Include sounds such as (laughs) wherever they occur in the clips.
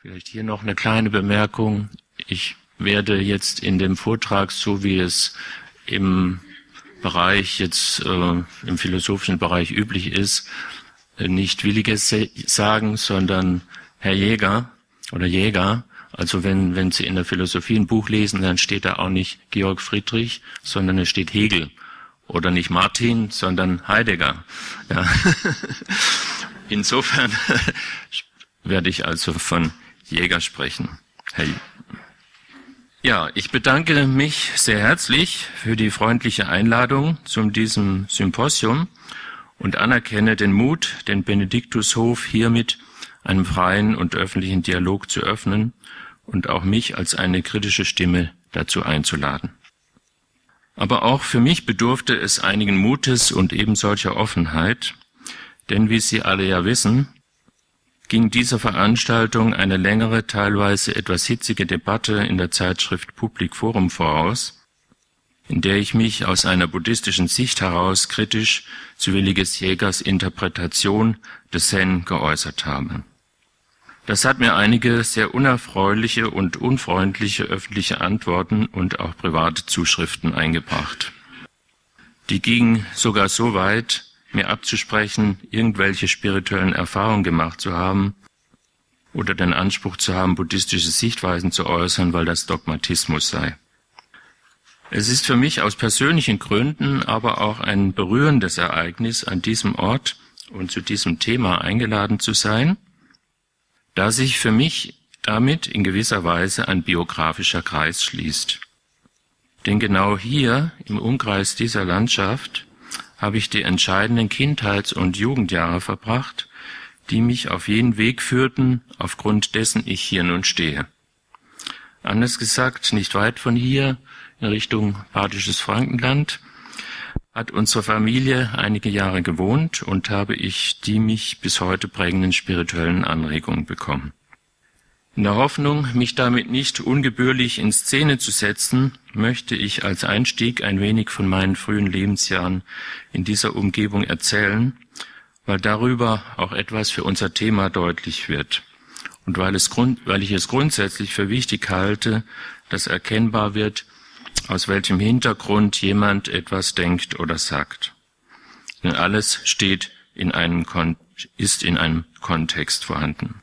Vielleicht hier noch eine kleine Bemerkung. Ich werde jetzt in dem Vortrag, so wie es im Bereich jetzt äh, im philosophischen Bereich üblich ist, äh, nicht Williges sagen, sondern Herr Jäger oder Jäger. Also wenn, wenn Sie in der Philosophie ein Buch lesen, dann steht da auch nicht Georg Friedrich, sondern es steht Hegel. Oder nicht Martin, sondern Heidegger. Ja. (laughs) Insofern (laughs) werde ich also von Jäger sprechen. Hey. Ja, ich bedanke mich sehr herzlich für die freundliche Einladung zu diesem Symposium und anerkenne den Mut, den Benediktushof hiermit einem freien und öffentlichen Dialog zu öffnen und auch mich als eine kritische Stimme dazu einzuladen. Aber auch für mich bedurfte es einigen Mutes und eben solcher Offenheit, denn wie Sie alle ja wissen, ging dieser Veranstaltung eine längere, teilweise etwas hitzige Debatte in der Zeitschrift Public Forum voraus, in der ich mich aus einer buddhistischen Sicht heraus kritisch zu Williges Jägers Interpretation des Zen geäußert habe. Das hat mir einige sehr unerfreuliche und unfreundliche öffentliche Antworten und auch private Zuschriften eingebracht. Die gingen sogar so weit, mir abzusprechen, irgendwelche spirituellen Erfahrungen gemacht zu haben oder den Anspruch zu haben, buddhistische Sichtweisen zu äußern, weil das Dogmatismus sei. Es ist für mich aus persönlichen Gründen aber auch ein berührendes Ereignis, an diesem Ort und zu diesem Thema eingeladen zu sein, da sich für mich damit in gewisser Weise ein biografischer Kreis schließt. Denn genau hier, im Umkreis dieser Landschaft, habe ich die entscheidenden Kindheits- und Jugendjahre verbracht, die mich auf jeden Weg führten, aufgrund dessen ich hier nun stehe. Anders gesagt, nicht weit von hier, in Richtung Badisches Frankenland, hat unsere Familie einige Jahre gewohnt und habe ich die mich bis heute prägenden spirituellen Anregungen bekommen. In der Hoffnung, mich damit nicht ungebührlich in Szene zu setzen, möchte ich als Einstieg ein wenig von meinen frühen Lebensjahren in dieser Umgebung erzählen, weil darüber auch etwas für unser Thema deutlich wird und weil, es weil ich es grundsätzlich für wichtig halte, dass erkennbar wird, aus welchem Hintergrund jemand etwas denkt oder sagt. Denn alles steht in einem, ist in einem Kontext vorhanden.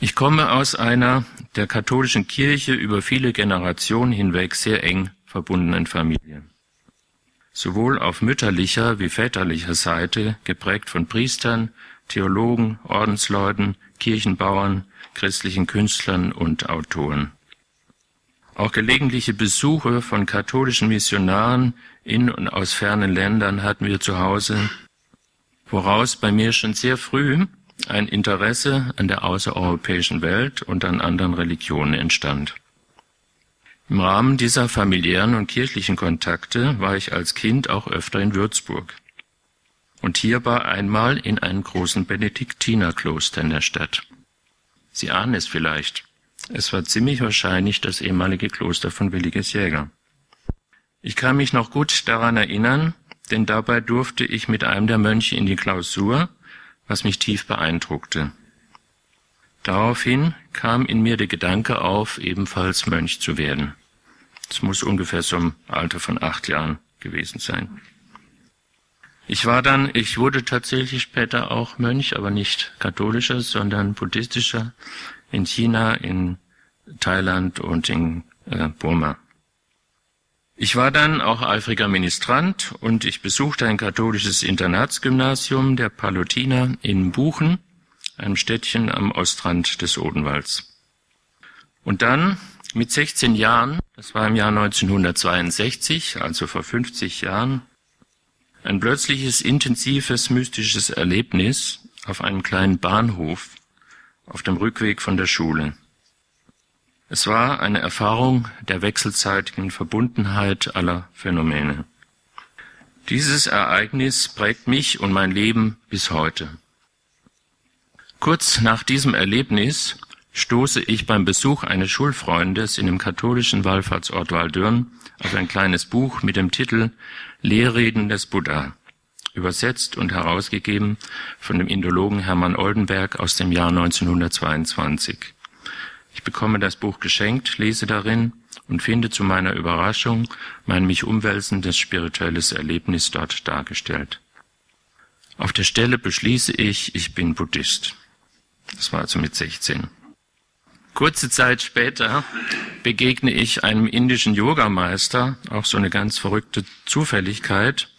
Ich komme aus einer der katholischen Kirche über viele Generationen hinweg sehr eng verbundenen Familie. Sowohl auf mütterlicher wie väterlicher Seite geprägt von Priestern, Theologen, Ordensleuten, Kirchenbauern, christlichen Künstlern und Autoren. Auch gelegentliche Besuche von katholischen Missionaren in und aus fernen Ländern hatten wir zu Hause, woraus bei mir schon sehr früh ein Interesse an der außereuropäischen Welt und an anderen Religionen entstand. Im Rahmen dieser familiären und kirchlichen Kontakte war ich als Kind auch öfter in Würzburg und hierbei einmal in einem großen Benediktinerkloster in der Stadt. Sie ahnen es vielleicht. Es war ziemlich wahrscheinlich das ehemalige Kloster von Williges Jäger. Ich kann mich noch gut daran erinnern, denn dabei durfte ich mit einem der Mönche in die Klausur was mich tief beeindruckte. Daraufhin kam in mir der Gedanke auf, ebenfalls Mönch zu werden. Es muss ungefähr im Alter von acht Jahren gewesen sein. Ich war dann, ich wurde tatsächlich später auch Mönch, aber nicht katholischer, sondern buddhistischer in China, in Thailand und in äh, Burma. Ich war dann auch eifriger Ministrant und ich besuchte ein katholisches Internatsgymnasium der Palutiner in Buchen, einem Städtchen am Ostrand des Odenwalds. Und dann mit 16 Jahren, das war im Jahr 1962, also vor 50 Jahren, ein plötzliches, intensives, mystisches Erlebnis auf einem kleinen Bahnhof auf dem Rückweg von der Schule. Es war eine Erfahrung der wechselseitigen Verbundenheit aller Phänomene. Dieses Ereignis prägt mich und mein Leben bis heute. Kurz nach diesem Erlebnis stoße ich beim Besuch eines Schulfreundes in dem katholischen Wallfahrtsort Waldürn auf ein kleines Buch mit dem Titel Lehrreden des Buddha übersetzt und herausgegeben von dem Indologen Hermann Oldenberg aus dem Jahr 1922. Ich bekomme das Buch geschenkt, lese darin und finde zu meiner Überraschung mein mich umwälzendes spirituelles Erlebnis dort dargestellt. Auf der Stelle beschließe ich, ich bin Buddhist. Das war also mit 16. Kurze Zeit später begegne ich einem indischen Yogameister, auch so eine ganz verrückte Zufälligkeit,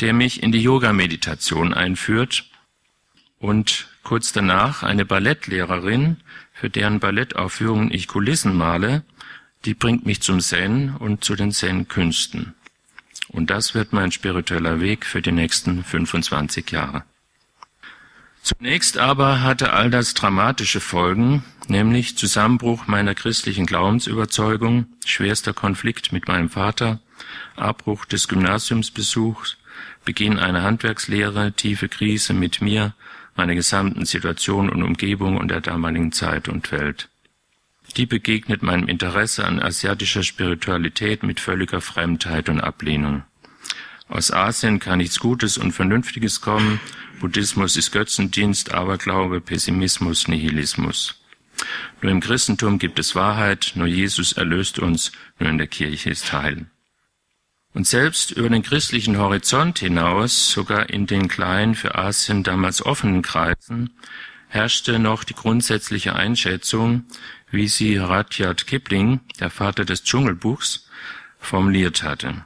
der mich in die Yoga-Meditation einführt und kurz danach eine Ballettlehrerin, für deren Ballettaufführungen ich Kulissen male, die bringt mich zum Zen und zu den Zen-Künsten. Und das wird mein spiritueller Weg für die nächsten 25 Jahre. Zunächst aber hatte all das dramatische Folgen, nämlich Zusammenbruch meiner christlichen Glaubensüberzeugung, schwerster Konflikt mit meinem Vater, Abbruch des Gymnasiumsbesuchs, Beginn einer Handwerkslehre, tiefe Krise mit mir, meiner gesamten Situation und Umgebung und der damaligen Zeit und Welt. Die begegnet meinem Interesse an asiatischer Spiritualität mit völliger Fremdheit und Ablehnung. Aus Asien kann nichts Gutes und Vernünftiges kommen. Buddhismus ist Götzendienst, Aberglaube, Pessimismus, Nihilismus. Nur im Christentum gibt es Wahrheit, nur Jesus erlöst uns, nur in der Kirche ist Heil. Und selbst über den christlichen Horizont hinaus, sogar in den kleinen, für Asien damals offenen Kreisen, herrschte noch die grundsätzliche Einschätzung, wie sie Rudyard Kipling, der Vater des Dschungelbuchs, formuliert hatte.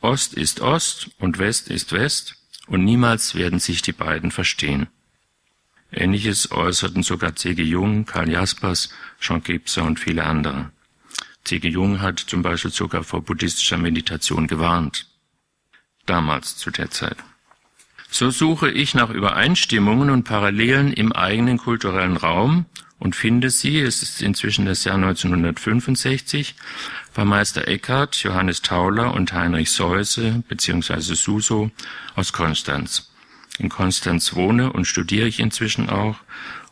Ost ist Ost und West ist West und niemals werden sich die beiden verstehen. Ähnliches äußerten sogar C.G. Jung, Karl Jaspers, Jean Gebser und viele andere. C.G. Jung hat zum Beispiel sogar vor buddhistischer Meditation gewarnt. Damals zu der Zeit. So suche ich nach Übereinstimmungen und Parallelen im eigenen kulturellen Raum und finde sie, es ist inzwischen das Jahr 1965, bei Meister Eckhart, Johannes Tauler und Heinrich Seuse bzw. Suso aus Konstanz. In Konstanz wohne und studiere ich inzwischen auch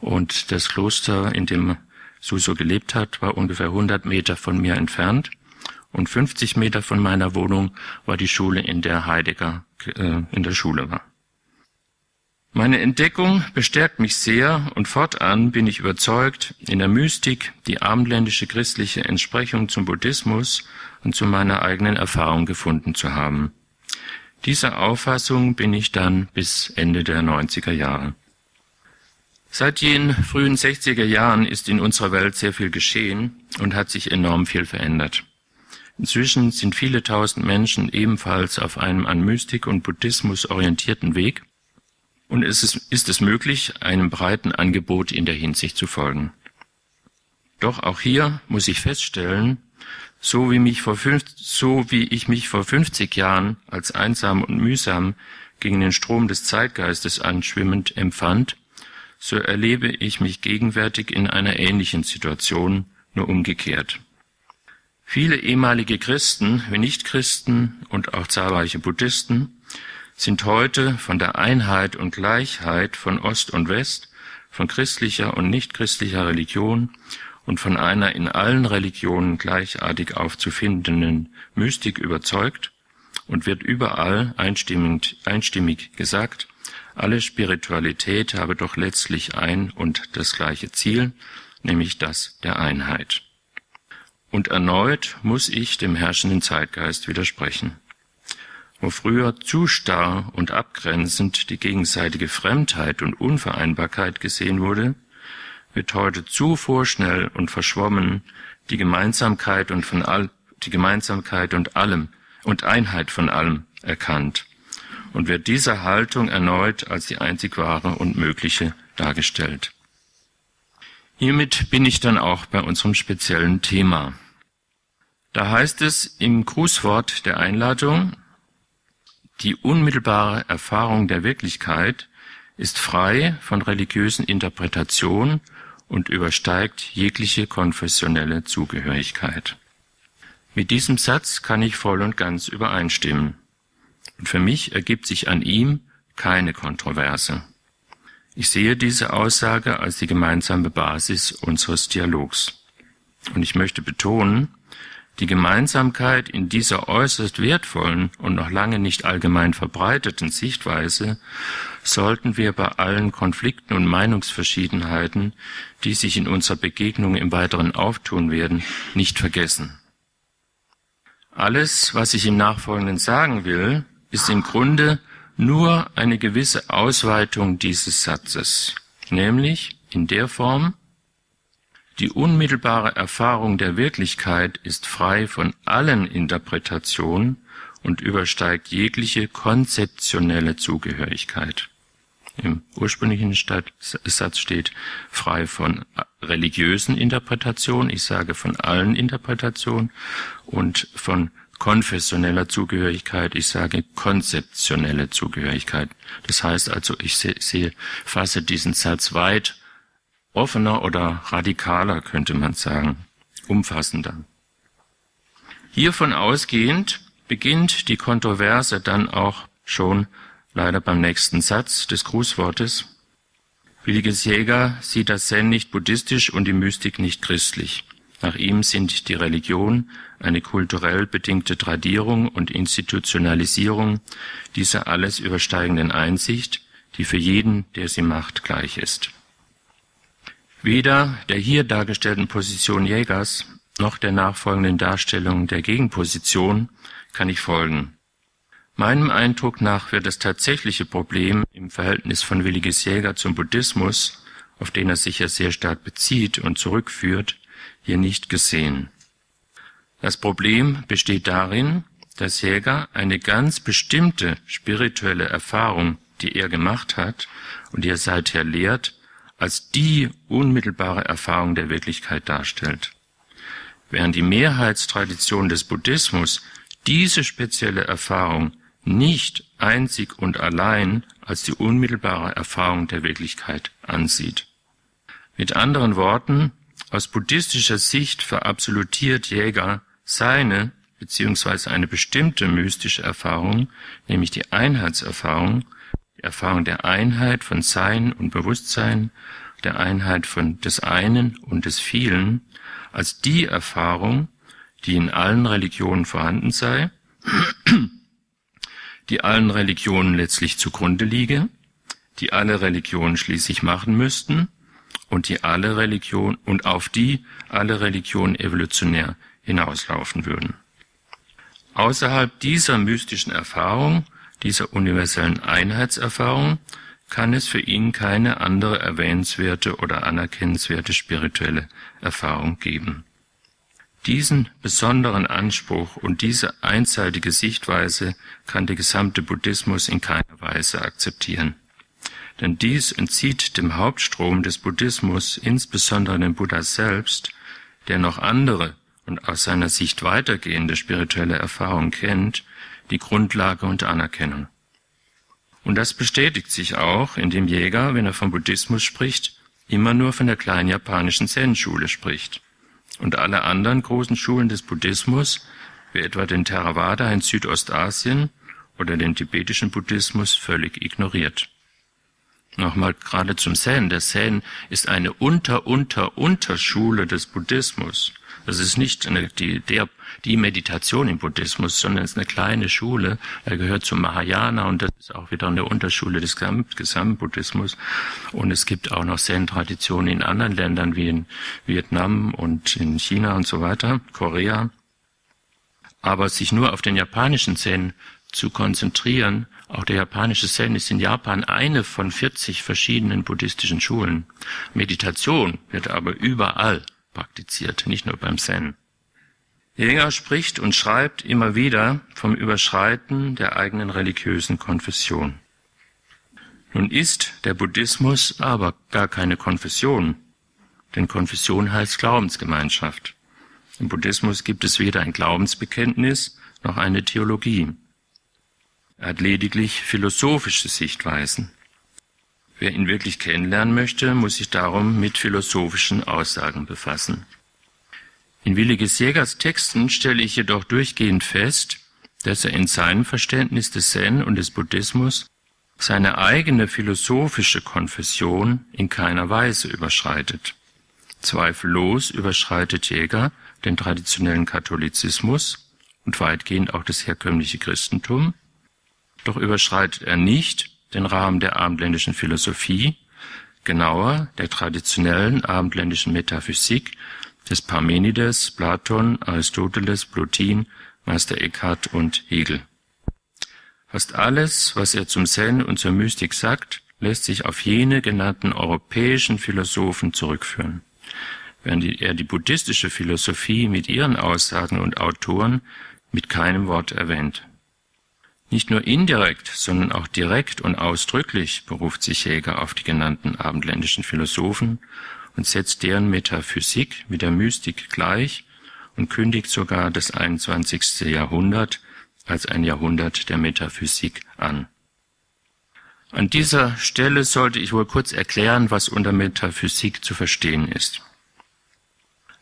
und das Kloster, in dem Suso gelebt hat, war ungefähr 100 Meter von mir entfernt und 50 Meter von meiner Wohnung war die Schule, in der Heidegger äh, in der Schule war. Meine Entdeckung bestärkt mich sehr und fortan bin ich überzeugt, in der Mystik die abendländische christliche Entsprechung zum Buddhismus und zu meiner eigenen Erfahrung gefunden zu haben. Dieser Auffassung bin ich dann bis Ende der 90er Jahre. Seit den frühen 60er Jahren ist in unserer Welt sehr viel geschehen und hat sich enorm viel verändert. Inzwischen sind viele tausend Menschen ebenfalls auf einem an Mystik und Buddhismus orientierten Weg und es ist, ist es möglich, einem breiten Angebot in der Hinsicht zu folgen. Doch auch hier muss ich feststellen, so wie, mich vor fünf, so wie ich mich vor 50 Jahren als einsam und mühsam gegen den Strom des Zeitgeistes anschwimmend empfand, so erlebe ich mich gegenwärtig in einer ähnlichen Situation, nur umgekehrt. Viele ehemalige Christen, wie Nichtchristen und auch zahlreiche Buddhisten sind heute von der Einheit und Gleichheit von Ost und West, von christlicher und nichtchristlicher Religion und von einer in allen Religionen gleichartig aufzufindenden Mystik überzeugt und wird überall einstimmig, einstimmig gesagt, alle Spiritualität habe doch letztlich ein und das gleiche Ziel, nämlich das der Einheit. Und erneut muss ich dem herrschenden Zeitgeist widersprechen. Wo früher zu starr und abgrenzend die gegenseitige Fremdheit und Unvereinbarkeit gesehen wurde, wird heute zu vorschnell und verschwommen die Gemeinsamkeit und von all, die Gemeinsamkeit und allem und Einheit von allem erkannt und wird diese Haltung erneut als die einzig wahre und mögliche dargestellt. Hiermit bin ich dann auch bei unserem speziellen Thema. Da heißt es im Grußwort der Einladung, die unmittelbare Erfahrung der Wirklichkeit ist frei von religiösen Interpretationen und übersteigt jegliche konfessionelle Zugehörigkeit. Mit diesem Satz kann ich voll und ganz übereinstimmen. Und für mich ergibt sich an ihm keine Kontroverse. Ich sehe diese Aussage als die gemeinsame Basis unseres Dialogs. Und ich möchte betonen, Die Gemeinsamkeit in dieser äußerst wertvollen und noch lange nicht allgemein verbreiteten Sichtweise sollten wir bei allen Konflikten und Meinungsverschiedenheiten, die sich in unserer Begegnung im Weiteren auftun werden, nicht vergessen. Alles, was ich im Nachfolgenden sagen will, ist im Grunde nur eine gewisse Ausweitung dieses Satzes, nämlich in der Form, die unmittelbare Erfahrung der Wirklichkeit ist frei von allen Interpretationen und übersteigt jegliche konzeptionelle Zugehörigkeit. Im ursprünglichen Satz steht frei von religiösen Interpretationen, ich sage von allen Interpretationen und von konfessioneller Zugehörigkeit, ich sage konzeptionelle Zugehörigkeit. Das heißt also, ich sehe, fasse diesen Satz weit offener oder radikaler, könnte man sagen, umfassender. Hiervon ausgehend beginnt die Kontroverse dann auch schon leider beim nächsten Satz des Grußwortes. Williges Jäger sieht das Zen nicht buddhistisch und die Mystik nicht christlich. Nach ihm sind die Religion eine kulturell bedingte Tradierung und Institutionalisierung dieser alles übersteigenden Einsicht, die für jeden, der sie macht, gleich ist. Weder der hier dargestellten Position Jägers noch der nachfolgenden Darstellung der Gegenposition kann ich folgen. Meinem Eindruck nach wird das tatsächliche Problem im Verhältnis von Williges Jäger zum Buddhismus, auf den er sich ja sehr stark bezieht und zurückführt, hier nicht gesehen. Das Problem besteht darin, dass Jäger eine ganz bestimmte spirituelle Erfahrung, die er gemacht hat und die er seither lehrt, als die unmittelbare Erfahrung der Wirklichkeit darstellt. Während die Mehrheitstradition des Buddhismus diese spezielle Erfahrung nicht einzig und allein als die unmittelbare Erfahrung der Wirklichkeit ansieht. Mit anderen Worten, aus buddhistischer Sicht verabsolutiert Jäger seine beziehungsweise eine bestimmte mystische Erfahrung, nämlich die Einheitserfahrung, die Erfahrung der Einheit von Sein und Bewusstsein, der Einheit von des einen und des vielen, als die Erfahrung, die in allen Religionen vorhanden sei, (clears throat) die allen Religionen letztlich zugrunde liege, die alle Religionen schließlich machen müssten und die alle Religionen und auf die alle Religionen evolutionär hinauslaufen würden. Außerhalb dieser mystischen Erfahrung dieser universellen Einheitserfahrung kann es für ihn keine andere erwähnenswerte oder anerkennenswerte spirituelle Erfahrung geben. Diesen besonderen Anspruch und diese einseitige Sichtweise kann der gesamte Buddhismus in keiner Weise akzeptieren. Denn dies entzieht dem Hauptstrom des Buddhismus, insbesondere dem Buddha selbst, der noch andere und aus seiner Sicht weitergehende spirituelle Erfahrung kennt, die Grundlage und Anerkennung. Und das bestätigt sich auch, indem Jäger, wenn er vom Buddhismus spricht, immer nur von der kleinen japanischen Zen-Schule spricht und alle anderen großen Schulen des Buddhismus, wie etwa den Theravada in Südostasien oder den tibetischen Buddhismus, völlig ignoriert. Nochmal gerade zum Zen. Der Zen ist eine Unter-Unter-Unterschule des Buddhismus. Das ist nicht eine, die, der, die Meditation im Buddhismus, sondern es ist eine kleine Schule. Er gehört zum Mahayana und das ist auch wieder eine Unterschule des Gesamtbuddhismus. Und es gibt auch noch Zen-Traditionen in anderen Ländern wie in Vietnam und in China und so weiter, Korea. Aber sich nur auf den japanischen Zen zu konzentrieren, auch der japanische Zen ist in Japan eine von 40 verschiedenen buddhistischen Schulen. Meditation wird aber überall praktiziert, nicht nur beim Zen. Jäger spricht und schreibt immer wieder vom Überschreiten der eigenen religiösen Konfession. Nun ist der Buddhismus aber gar keine Konfession, denn Konfession heißt Glaubensgemeinschaft. Im Buddhismus gibt es weder ein Glaubensbekenntnis noch eine Theologie. Er hat lediglich philosophische Sichtweisen. Wer ihn wirklich kennenlernen möchte, muss sich darum mit philosophischen Aussagen befassen. In Williges Jägers Texten stelle ich jedoch durchgehend fest, dass er in seinem Verständnis des Zen und des Buddhismus seine eigene philosophische Konfession in keiner Weise überschreitet. Zweifellos überschreitet Jäger den traditionellen Katholizismus und weitgehend auch das herkömmliche Christentum, doch überschreitet er nicht den Rahmen der abendländischen Philosophie, genauer der traditionellen abendländischen Metaphysik des Parmenides, Platon, Aristoteles, Plotin, Meister Eckhart und Hegel. Fast alles, was er zum Zen und zur Mystik sagt, lässt sich auf jene genannten europäischen Philosophen zurückführen. Während er die buddhistische Philosophie mit ihren Aussagen und Autoren mit keinem Wort erwähnt. Nicht nur indirekt, sondern auch direkt und ausdrücklich beruft sich Jäger auf die genannten abendländischen Philosophen und setzt deren Metaphysik mit der Mystik gleich und kündigt sogar das 21. Jahrhundert als ein Jahrhundert der Metaphysik an. An dieser Stelle sollte ich wohl kurz erklären, was unter Metaphysik zu verstehen ist.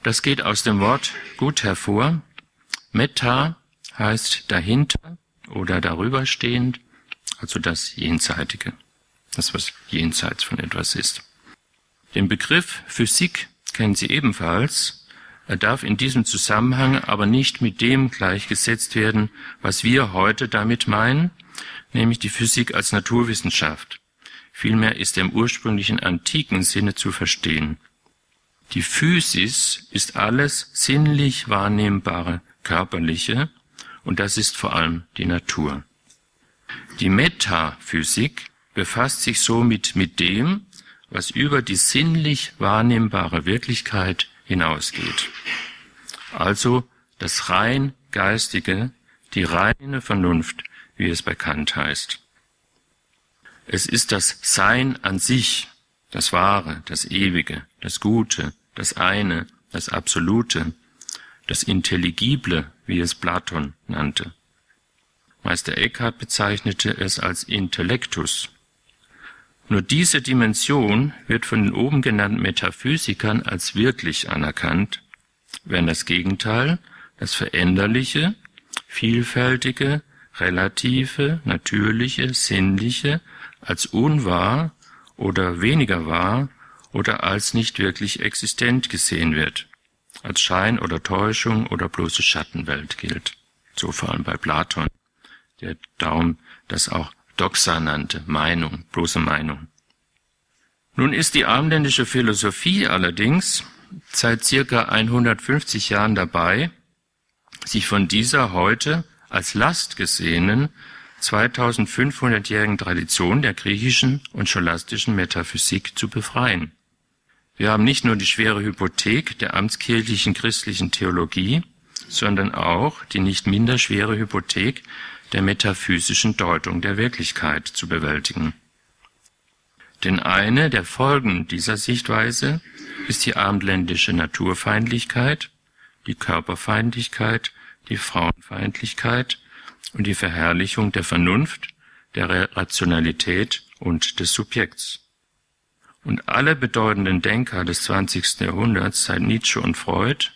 Das geht aus dem Wort gut hervor. Meta heißt dahinter oder darüberstehend, also das Jenseitige, das was jenseits von etwas ist. Den Begriff Physik kennen Sie ebenfalls. Er darf in diesem Zusammenhang aber nicht mit dem gleichgesetzt werden, was wir heute damit meinen, nämlich die Physik als Naturwissenschaft. Vielmehr ist er im ursprünglichen antiken Sinne zu verstehen. Die Physis ist alles sinnlich wahrnehmbare körperliche, und das ist vor allem die Natur. Die Metaphysik befasst sich somit mit dem, was über die sinnlich wahrnehmbare Wirklichkeit hinausgeht. Also das rein geistige, die reine Vernunft, wie es bekannt heißt. Es ist das Sein an sich, das Wahre, das Ewige, das Gute, das eine, das Absolute, das Intelligible, wie es Platon nannte. Meister Eckhart bezeichnete es als Intellektus. Nur diese Dimension wird von den oben genannten Metaphysikern als wirklich anerkannt, während das Gegenteil, das Veränderliche, Vielfältige, Relative, Natürliche, Sinnliche als unwahr oder weniger wahr oder als nicht wirklich existent gesehen wird, als Schein oder Täuschung oder bloße Schattenwelt gilt. So vor allem bei Platon, der darum das auch Doxa nannte, Meinung, bloße Meinung. Nun ist die abendländische Philosophie allerdings seit circa 150 Jahren dabei, sich von dieser heute als Last gesehenen 2500-jährigen Tradition der griechischen und scholastischen Metaphysik zu befreien. Wir haben nicht nur die schwere Hypothek der amtskirchlichen christlichen Theologie, sondern auch die nicht minder schwere Hypothek der metaphysischen Deutung der Wirklichkeit zu bewältigen. Denn eine der Folgen dieser Sichtweise ist die abendländische Naturfeindlichkeit, die Körperfeindlichkeit, die Frauenfeindlichkeit und die Verherrlichung der Vernunft, der Rationalität und des Subjekts. Und alle bedeutenden Denker des 20. Jahrhunderts, seit Nietzsche und Freud,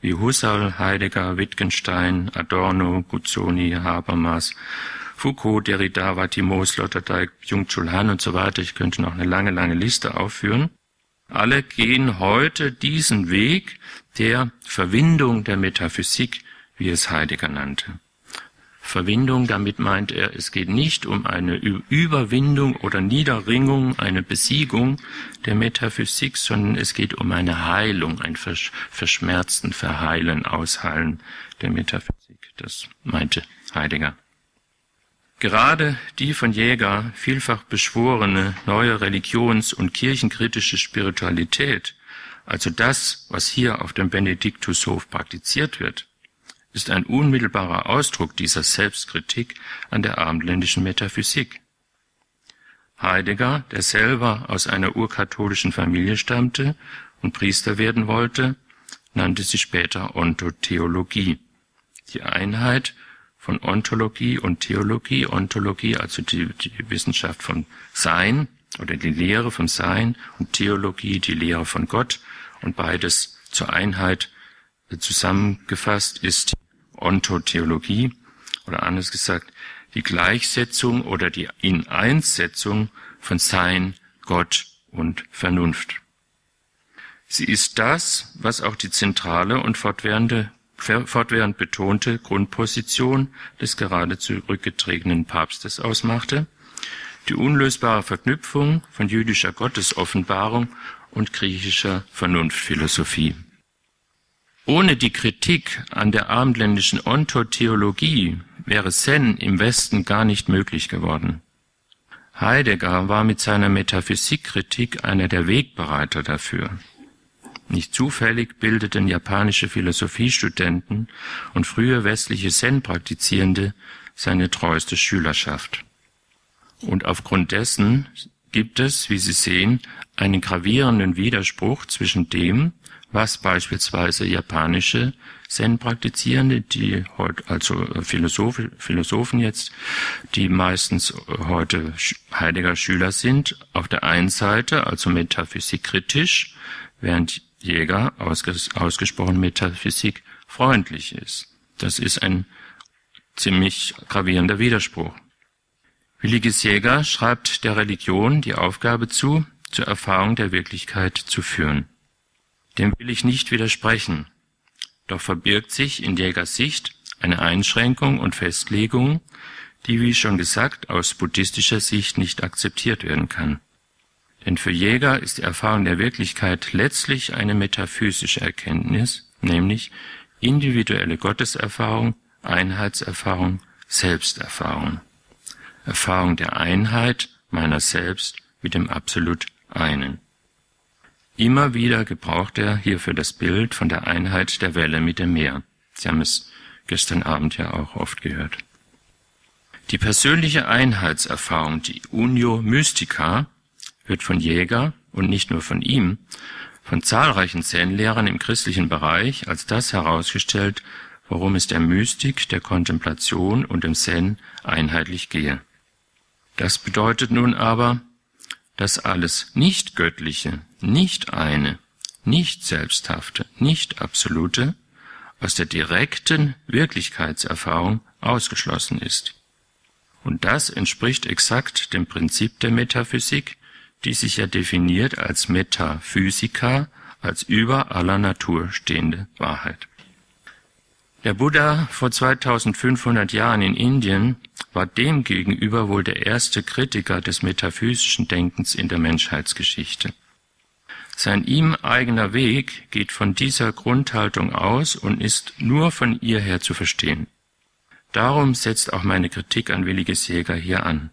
wie Husserl, Heidegger, Wittgenstein, Adorno, Guzzoni, Habermas, Foucault, Derrida, Watimo, Sloterdijk, Byung-Chul Han und so weiter, ich könnte noch eine lange, lange Liste aufführen, alle gehen heute diesen Weg der Verwindung der Metaphysik, wie es Heidegger nannte. Verwindung, damit meint er, es geht nicht um eine Überwindung oder Niederringung, eine Besiegung der Metaphysik, sondern es geht um eine Heilung, ein verschmerzten Verheilen, Ausheilen der Metaphysik. Das meinte Heidegger. Gerade die von Jäger vielfach beschworene neue religions- und kirchenkritische Spiritualität, also das, was hier auf dem Benediktushof praktiziert wird, ist ein unmittelbarer Ausdruck dieser Selbstkritik an der abendländischen Metaphysik. Heidegger, der selber aus einer urkatholischen Familie stammte und Priester werden wollte, nannte sie später Ontotheologie, die Einheit von Ontologie und Theologie, Ontologie, also die, die Wissenschaft vom Sein oder die Lehre vom Sein und Theologie, die Lehre von Gott und beides zur Einheit zusammengefasst ist Ontotheologie oder anders gesagt die Gleichsetzung oder die Ineinssetzung von Sein, Gott und Vernunft. Sie ist das, was auch die zentrale und fortwährende, fortwährend betonte Grundposition des gerade zurückgetretenen Papstes ausmachte, die unlösbare Verknüpfung von jüdischer Gottesoffenbarung und griechischer Vernunftphilosophie. Ohne die Kritik an der abendländischen Ontotheologie wäre Zen im Westen gar nicht möglich geworden. Heidegger war mit seiner Metaphysikkritik einer der Wegbereiter dafür. Nicht zufällig bildeten japanische Philosophiestudenten und frühe westliche Zen-Praktizierende seine treueste Schülerschaft. Und aufgrund dessen gibt es, wie Sie sehen, einen gravierenden Widerspruch zwischen dem, was beispielsweise japanische Zen-Praktizierende, die heute, also Philosophen, Philosophen jetzt, die meistens heute Heidegger Schüler sind, auf der einen Seite, also metaphysikkritisch, während Jäger ausges ausgesprochen Metaphysik freundlich ist. Das ist ein ziemlich gravierender Widerspruch. Williges Jäger schreibt der Religion die Aufgabe zu, zur Erfahrung der Wirklichkeit zu führen. Dem will ich nicht widersprechen. Doch verbirgt sich in Jägers Sicht eine Einschränkung und Festlegung, die, wie schon gesagt, aus buddhistischer Sicht nicht akzeptiert werden kann. Denn für Jäger ist die Erfahrung der Wirklichkeit letztlich eine metaphysische Erkenntnis, nämlich individuelle Gotteserfahrung, Einheitserfahrung, Selbsterfahrung. Erfahrung der Einheit meiner selbst mit dem absolut einen. Immer wieder gebraucht er hierfür das Bild von der Einheit der Welle mit dem Meer. Sie haben es gestern Abend ja auch oft gehört. Die persönliche Einheitserfahrung, die Unio Mystica, wird von Jäger und nicht nur von ihm, von zahlreichen Zen-Lehrern im christlichen Bereich als das herausgestellt, worum es der Mystik, der Kontemplation und dem Zen einheitlich gehe. Das bedeutet nun aber, dass alles Nicht-Göttliche, Nicht-Eine, Nicht-Selbsthafte, Nicht-Absolute aus der direkten Wirklichkeitserfahrung ausgeschlossen ist. Und das entspricht exakt dem Prinzip der Metaphysik, die sich ja definiert als Metaphysika, als über aller Natur stehende Wahrheit. Der Buddha vor 2500 Jahren in Indien war demgegenüber wohl der erste Kritiker des metaphysischen Denkens in der Menschheitsgeschichte. Sein ihm eigener Weg geht von dieser Grundhaltung aus und ist nur von ihr her zu verstehen. Darum setzt auch meine Kritik an Williges Jäger hier an.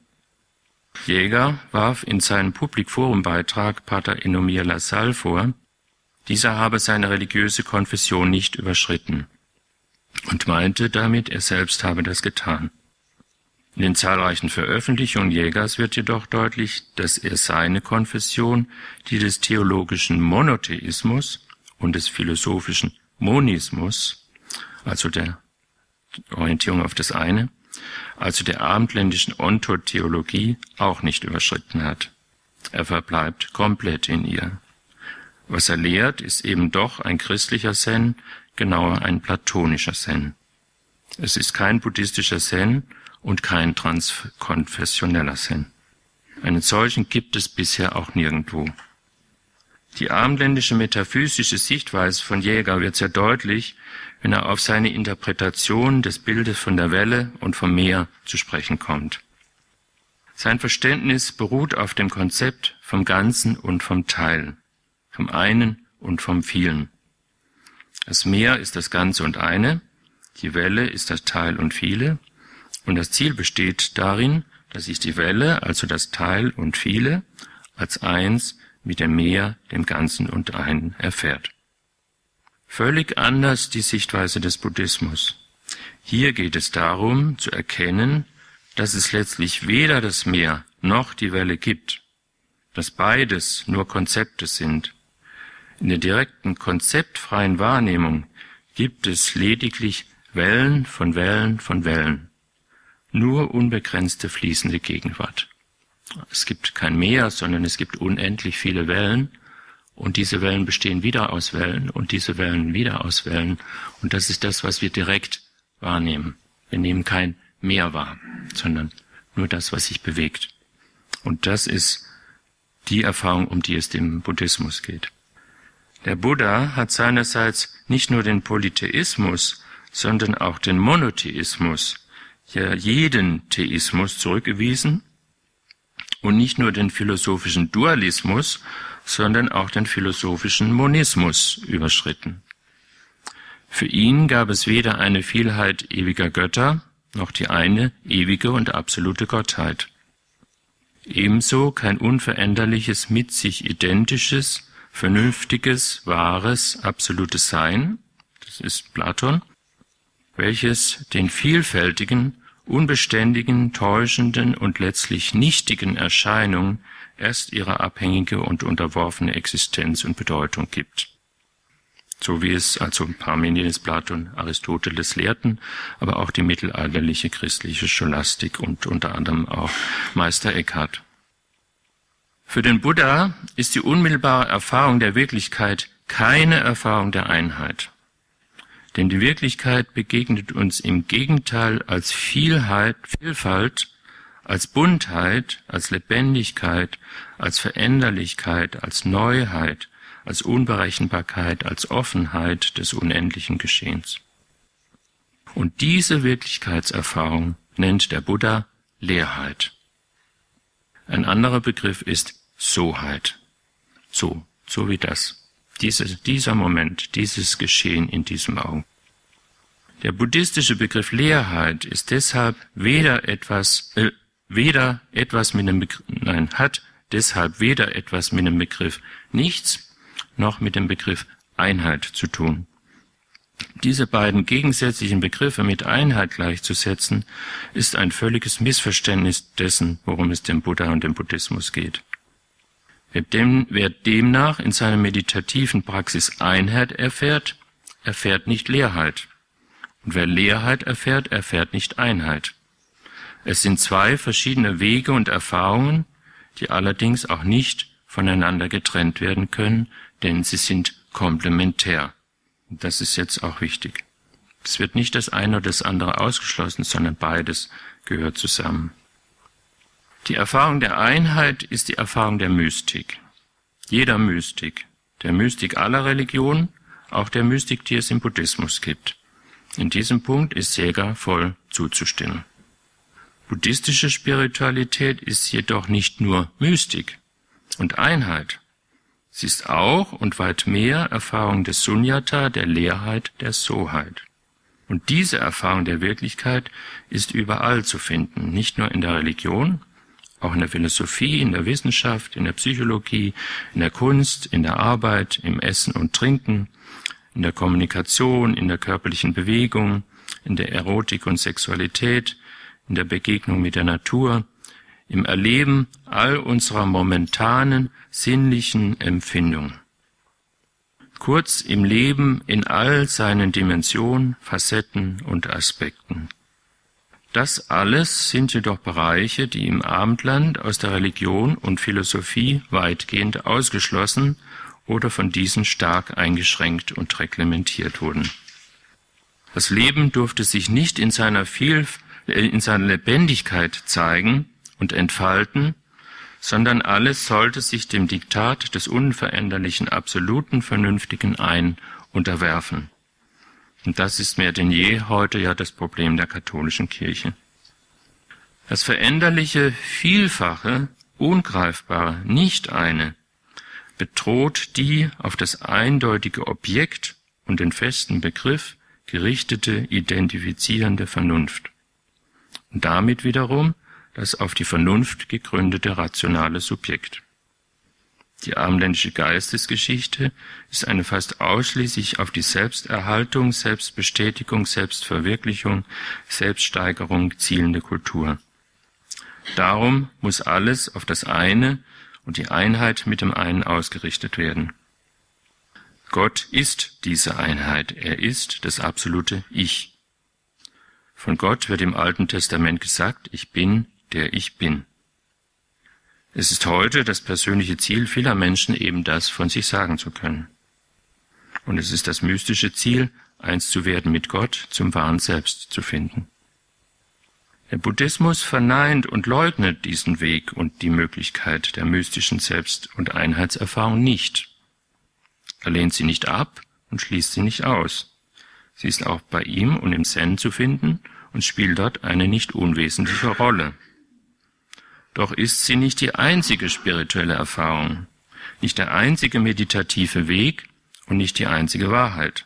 Jäger warf in seinem Public Forum Beitrag Pater Enomir Lassalle vor, dieser habe seine religiöse Konfession nicht überschritten und meinte damit, er selbst habe das getan. In den zahlreichen Veröffentlichungen Jägers wird jedoch deutlich, dass er seine Konfession, die des theologischen Monotheismus und des philosophischen Monismus, also der Orientierung auf das eine, also der abendländischen Ontotheologie, auch nicht überschritten hat. Er verbleibt komplett in ihr. Was er lehrt, ist eben doch ein christlicher Zen, genauer ein platonischer Zen. Es ist kein buddhistischer Zen und kein transkonfessioneller Zen. Einen solchen gibt es bisher auch nirgendwo. Die abendländische metaphysische Sichtweise von Jäger wird sehr deutlich, wenn er auf seine Interpretation des Bildes von der Welle und vom Meer zu sprechen kommt. Sein Verständnis beruht auf dem Konzept vom Ganzen und vom Teil, vom einen und vom vielen. Das Meer ist das Ganze und eine, die Welle ist das Teil und viele, und das Ziel besteht darin, dass sich die Welle, also das Teil und viele, als eins mit dem Meer, dem Ganzen und einen erfährt. Völlig anders die Sichtweise des Buddhismus. Hier geht es darum, zu erkennen, dass es letztlich weder das Meer noch die Welle gibt, dass beides nur Konzepte sind, in der direkten konzeptfreien Wahrnehmung gibt es lediglich Wellen von Wellen von Wellen. Nur unbegrenzte fließende Gegenwart. Es gibt kein Meer, sondern es gibt unendlich viele Wellen. Und diese Wellen bestehen wieder aus Wellen und diese Wellen wieder aus Wellen. Und das ist das, was wir direkt wahrnehmen. Wir nehmen kein Meer wahr, sondern nur das, was sich bewegt. Und das ist die Erfahrung, um die es dem Buddhismus geht. Der Buddha hat seinerseits nicht nur den Polytheismus, sondern auch den Monotheismus, ja jeden Theismus zurückgewiesen und nicht nur den philosophischen Dualismus, sondern auch den philosophischen Monismus überschritten. Für ihn gab es weder eine Vielheit ewiger Götter noch die eine ewige und absolute Gottheit. Ebenso kein unveränderliches, mit sich identisches, vernünftiges, wahres, absolutes Sein, das ist Platon, welches den vielfältigen, unbeständigen, täuschenden und letztlich nichtigen Erscheinungen erst ihre abhängige und unterworfene Existenz und Bedeutung gibt. So wie es also Parmenides, Platon, Aristoteles lehrten, aber auch die mittelalterliche christliche Scholastik und unter anderem auch Meister Eckhart. Für den Buddha ist die unmittelbare Erfahrung der Wirklichkeit keine Erfahrung der Einheit. Denn die Wirklichkeit begegnet uns im Gegenteil als Vielheit, Vielfalt, als Buntheit, als Lebendigkeit, als Veränderlichkeit, als Neuheit, als Unberechenbarkeit, als Offenheit des unendlichen Geschehens. Und diese Wirklichkeitserfahrung nennt der Buddha Leerheit. Ein anderer Begriff ist Soheit. So, so wie das. Diese, dieser Moment, dieses Geschehen in diesem Augen. Der buddhistische Begriff Leerheit ist deshalb weder etwas, äh, weder etwas mit dem Begriff, nein, hat deshalb weder etwas mit dem Begriff nichts noch mit dem Begriff Einheit zu tun. Diese beiden gegensätzlichen Begriffe mit Einheit gleichzusetzen, ist ein völliges Missverständnis dessen, worum es dem Buddha und dem Buddhismus geht. Wer, dem, wer demnach in seiner meditativen Praxis Einheit erfährt, erfährt nicht Leerheit. Und wer Leerheit erfährt, erfährt nicht Einheit. Es sind zwei verschiedene Wege und Erfahrungen, die allerdings auch nicht voneinander getrennt werden können, denn sie sind komplementär. Und das ist jetzt auch wichtig. Es wird nicht das eine oder das andere ausgeschlossen, sondern beides gehört zusammen. Die Erfahrung der Einheit ist die Erfahrung der Mystik. Jeder Mystik, der Mystik aller Religionen, auch der Mystik, die es im Buddhismus gibt. In diesem Punkt ist Seger voll zuzustimmen. Buddhistische Spiritualität ist jedoch nicht nur Mystik und Einheit. Sie ist auch und weit mehr Erfahrung des Sunyata, der Leerheit, der Soheit. Und diese Erfahrung der Wirklichkeit ist überall zu finden, nicht nur in der Religion, auch in der Philosophie, in der Wissenschaft, in der Psychologie, in der Kunst, in der Arbeit, im Essen und Trinken, in der Kommunikation, in der körperlichen Bewegung, in der Erotik und Sexualität, in der Begegnung mit der Natur, im Erleben all unserer momentanen sinnlichen Empfindungen. Kurz im Leben in all seinen Dimensionen, Facetten und Aspekten. Das alles sind jedoch Bereiche, die im Abendland aus der Religion und Philosophie weitgehend ausgeschlossen oder von diesen stark eingeschränkt und reglementiert wurden. Das Leben durfte sich nicht in seiner, Viel äh, in seiner Lebendigkeit zeigen und entfalten, sondern alles sollte sich dem Diktat des unveränderlichen, absoluten, vernünftigen Ein unterwerfen. Und das ist mehr denn je heute ja das Problem der katholischen Kirche. Das veränderliche, vielfache, ungreifbare, nicht eine, bedroht die auf das eindeutige Objekt und den festen Begriff gerichtete, identifizierende Vernunft. Und damit wiederum das auf die Vernunft gegründete rationale Subjekt. Die abendländische Geistesgeschichte ist eine fast ausschließlich auf die Selbsterhaltung, Selbstbestätigung, Selbstverwirklichung, Selbststeigerung zielende Kultur. Darum muss alles auf das eine und die Einheit mit dem einen ausgerichtet werden. Gott ist diese Einheit, er ist das absolute Ich. Von Gott wird im Alten Testament gesagt, ich bin, der ich bin. Es ist heute das persönliche Ziel vieler Menschen, eben das von sich sagen zu können. Und es ist das mystische Ziel, eins zu werden mit Gott, zum wahren Selbst zu finden. Der Buddhismus verneint und leugnet diesen Weg und die Möglichkeit der mystischen Selbst- und Einheitserfahrung nicht. Er lehnt sie nicht ab und schließt sie nicht aus. Sie ist auch bei ihm und im Zen zu finden und spielt dort eine nicht unwesentliche Rolle. Doch ist sie nicht die einzige spirituelle Erfahrung, nicht der einzige meditative Weg und nicht die einzige Wahrheit.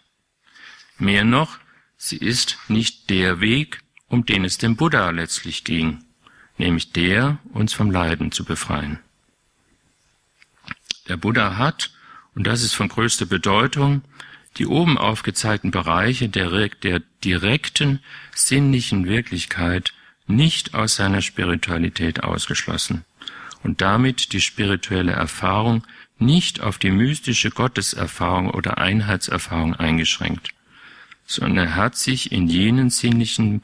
Mehr noch, sie ist nicht der Weg, um den es dem Buddha letztlich ging, nämlich der, uns vom Leiden zu befreien. Der Buddha hat, und das ist von größter Bedeutung, die oben aufgezeigten Bereiche der, der direkten sinnlichen Wirklichkeit nicht aus seiner Spiritualität ausgeschlossen und damit die spirituelle Erfahrung nicht auf die mystische Gotteserfahrung oder Einheitserfahrung eingeschränkt, sondern er hat sich in jenen sinnlichen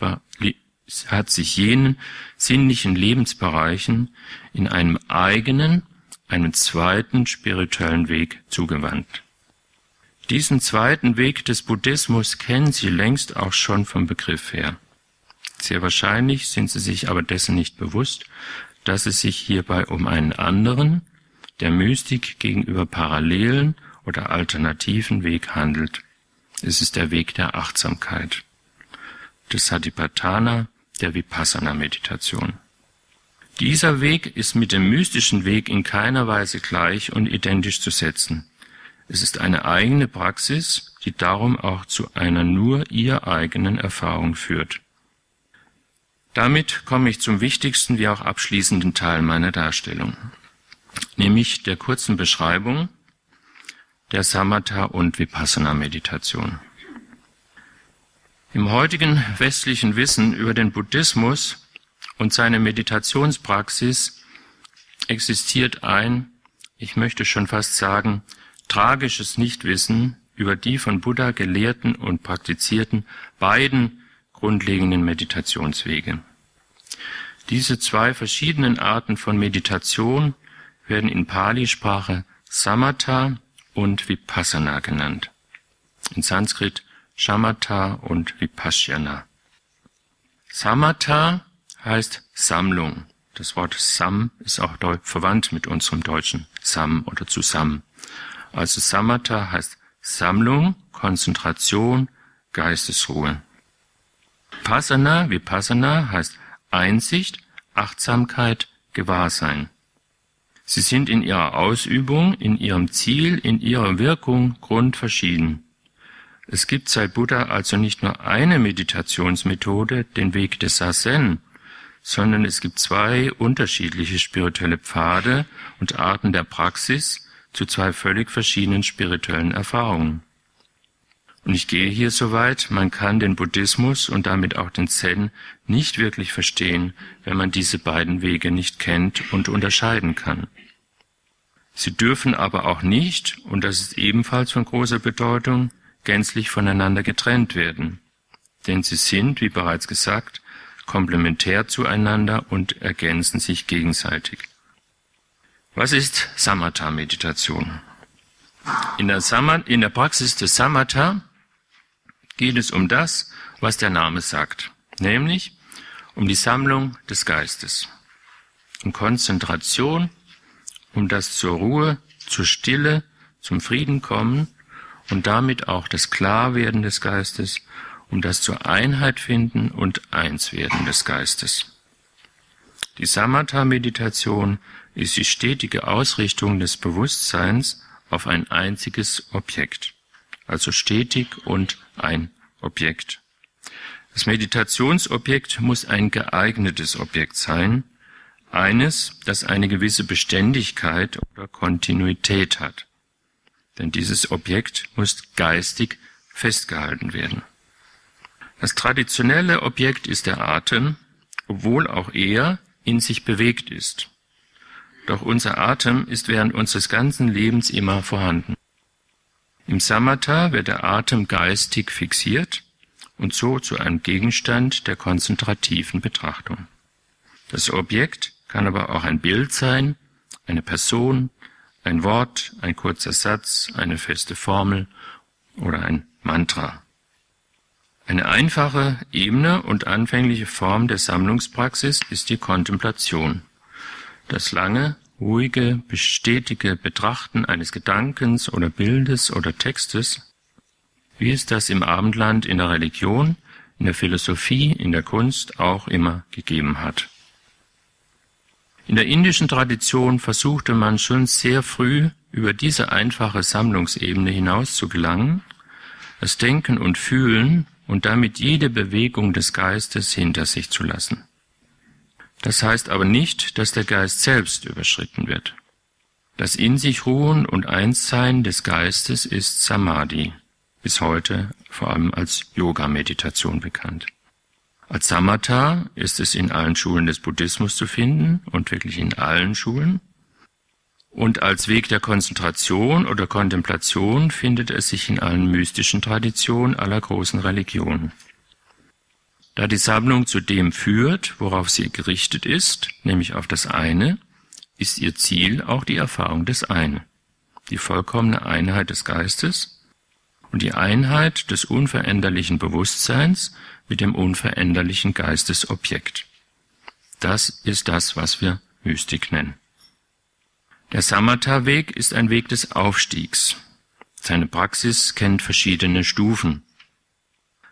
hat sich jenen sinnlichen Lebensbereichen in einem eigenen, einem zweiten spirituellen Weg zugewandt. Diesen zweiten Weg des Buddhismus kennen Sie längst auch schon vom Begriff her. Sehr wahrscheinlich sind Sie sich aber dessen nicht bewusst, dass es sich hierbei um einen anderen, der Mystik gegenüber parallelen oder alternativen Weg handelt. Es ist der Weg der Achtsamkeit, des Satipatthana, der Vipassana-Meditation. Dieser Weg ist mit dem mystischen Weg in keiner Weise gleich und identisch zu setzen. Es ist eine eigene Praxis, die darum auch zu einer nur ihr eigenen Erfahrung führt. Damit komme ich zum wichtigsten wie auch abschließenden Teil meiner Darstellung, nämlich der kurzen Beschreibung der Samatha und Vipassana Meditation. Im heutigen westlichen Wissen über den Buddhismus und seine Meditationspraxis existiert ein, ich möchte schon fast sagen, tragisches Nichtwissen über die von Buddha gelehrten und praktizierten beiden grundlegenden Meditationswege. Diese zwei verschiedenen Arten von Meditation werden in Pali-Sprache Samatha und Vipassana genannt. In Sanskrit Shamatha und Vipassana. Samatha heißt Sammlung. Das Wort Sam ist auch verwandt mit unserem deutschen Sam oder zusammen. Also Samatha heißt Sammlung, Konzentration, Geistesruhe. Passana, Vipassana heißt Einsicht, Achtsamkeit, Gewahrsein. Sie sind in ihrer Ausübung, in ihrem Ziel, in ihrer Wirkung grundverschieden. Es gibt seit Buddha also nicht nur eine Meditationsmethode, den Weg des Sazen, sondern es gibt zwei unterschiedliche spirituelle Pfade und Arten der Praxis zu zwei völlig verschiedenen spirituellen Erfahrungen. Und ich gehe hier so weit, man kann den Buddhismus und damit auch den Zen nicht wirklich verstehen, wenn man diese beiden Wege nicht kennt und unterscheiden kann. Sie dürfen aber auch nicht, und das ist ebenfalls von großer Bedeutung, gänzlich voneinander getrennt werden, denn sie sind, wie bereits gesagt, komplementär zueinander und ergänzen sich gegenseitig. Was ist Samatha-Meditation? In der, in der Praxis des Samatha geht es um das, was der Name sagt, nämlich um die Sammlung des Geistes, um Konzentration, um das zur Ruhe, zur Stille, zum Frieden kommen und damit auch das Klarwerden des Geistes, um das zur Einheit finden und Einswerden des Geistes. Die Samatha-Meditation ist die stetige Ausrichtung des Bewusstseins auf ein einziges Objekt, also stetig und ein Objekt. Das Meditationsobjekt muss ein geeignetes Objekt sein, eines, das eine gewisse Beständigkeit oder Kontinuität hat denn dieses Objekt muss geistig festgehalten werden. Das traditionelle Objekt ist der Atem, obwohl auch er in sich bewegt ist. Doch unser Atem ist während unseres ganzen Lebens immer vorhanden. Im Samatha wird der Atem geistig fixiert und so zu einem Gegenstand der konzentrativen Betrachtung. Das Objekt kann aber auch ein Bild sein, eine Person, ein Wort, ein kurzer Satz, eine feste Formel oder ein Mantra. Eine einfache, ebene und anfängliche Form der Sammlungspraxis ist die Kontemplation. Das lange, ruhige, bestätige Betrachten eines Gedankens oder Bildes oder Textes, wie es das im Abendland in der Religion, in der Philosophie, in der Kunst auch immer gegeben hat. In der indischen Tradition versuchte man schon sehr früh über diese einfache Sammlungsebene hinaus zu gelangen, das Denken und Fühlen und damit jede Bewegung des Geistes hinter sich zu lassen. Das heißt aber nicht, dass der Geist selbst überschritten wird. Das in sich Ruhen und Einssein des Geistes ist Samadhi, bis heute vor allem als Yoga-Meditation bekannt. Als Samatha ist es in allen Schulen des Buddhismus zu finden und wirklich in allen Schulen. Und als Weg der Konzentration oder Kontemplation findet es sich in allen mystischen Traditionen aller großen Religionen. Da die Sammlung zu dem führt, worauf sie gerichtet ist, nämlich auf das eine, ist ihr Ziel auch die Erfahrung des einen, die vollkommene Einheit des Geistes und die Einheit des unveränderlichen Bewusstseins mit dem unveränderlichen Geistesobjekt. Das ist das, was wir Mystik nennen. Der Samatha-Weg ist ein Weg des Aufstiegs. Seine Praxis kennt verschiedene Stufen.